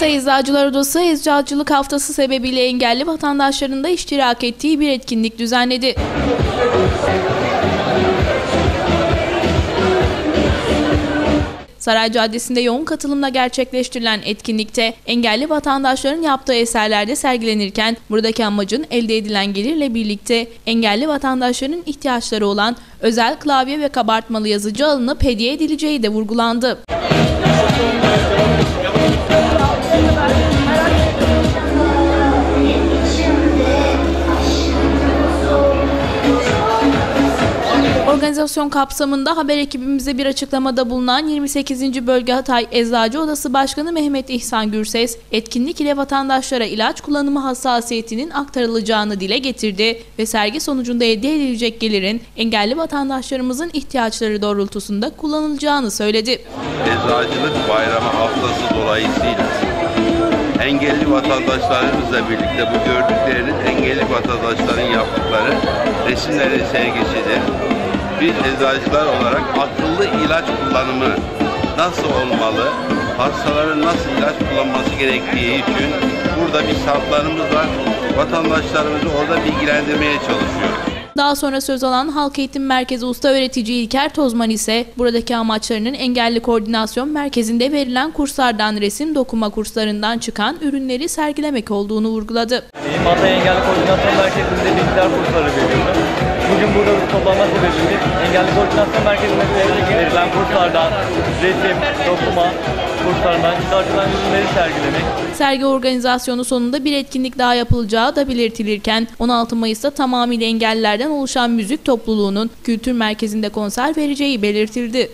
Hatay Eczacılar Odası Eczacılık Haftası sebebiyle engelli vatandaşların da iştirak ettiği bir etkinlik düzenledi. Saray Caddesi'nde yoğun katılımla gerçekleştirilen etkinlikte engelli vatandaşların yaptığı eserlerde sergilenirken buradaki amacın elde edilen gelirle birlikte engelli vatandaşların ihtiyaçları olan özel klavye ve kabartmalı yazıcı alınıp hediye edileceği de vurgulandı. Organizasyon kapsamında haber ekibimize bir açıklamada bulunan 28. Bölge Hatay Eczacı Odası Başkanı Mehmet İhsan Gürses, etkinlik ile vatandaşlara ilaç kullanımı hassasiyetinin aktarılacağını dile getirdi ve sergi sonucunda elde edilecek gelirin engelli vatandaşlarımızın ihtiyaçları doğrultusunda kullanılacağını söyledi. Eczacılık Bayramı haftası dolayısıyla engelli vatandaşlarımızla birlikte bu gördükleriniz engelli vatandaşların yaptıkları resimlerin sergisidir. Biz eczacılar olarak akıllı ilaç kullanımı nasıl olmalı, hastaların nasıl ilaç kullanması gerektiği için burada bir saflarımız var. Vatandaşlarımızı orada bilgilendirmeye çalışıyoruz. Daha sonra söz alan Halk Eğitim Merkezi Usta Öğretici İlker Tozman ise buradaki amaçlarının engelli koordinasyon merkezinde verilen kurslardan resim dokuma kurslarından çıkan ürünleri sergilemek olduğunu vurguladı. Benim Hatay Engelli Koordinasyon Merkezi'nde bilgisayar kursları veriyorum. Bugün burada toplanma sebebimiz Engelli Koordinasyon Merkezi'nde verilen kurslardan resim, dokuma kurslarından çıkartılan ürünleri sergilemek. Sergi organizasyonu sonunda bir etkinlik daha yapılacağı da belirtilirken 16 Mayıs'ta tamamıyla engellilerden oluşan müzik topluluğunun kültür merkezinde konser vereceği belirtildi.